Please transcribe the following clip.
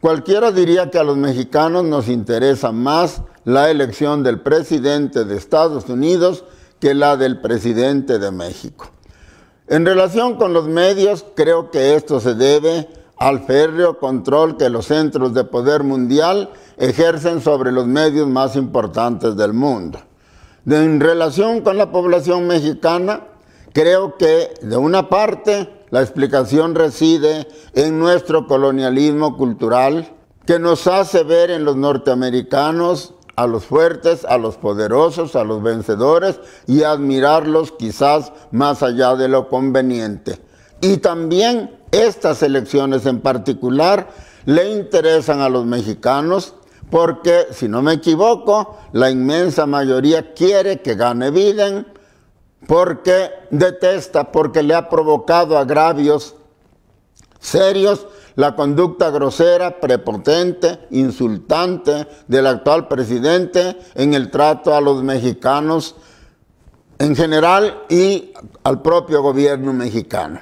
Cualquiera diría que a los mexicanos nos interesa más la elección del presidente de Estados Unidos que la del presidente de México. En relación con los medios, creo que esto se debe al férreo control que los centros de poder mundial ejercen sobre los medios más importantes del mundo. En relación con la población mexicana, creo que de una parte la explicación reside en nuestro colonialismo cultural que nos hace ver en los norteamericanos a los fuertes, a los poderosos, a los vencedores y admirarlos quizás más allá de lo conveniente. Y también estas elecciones en particular le interesan a los mexicanos porque, si no me equivoco, la inmensa mayoría quiere que gane Biden porque detesta, porque le ha provocado agravios serios la conducta grosera, prepotente, insultante del actual presidente en el trato a los mexicanos en general y al propio gobierno mexicano.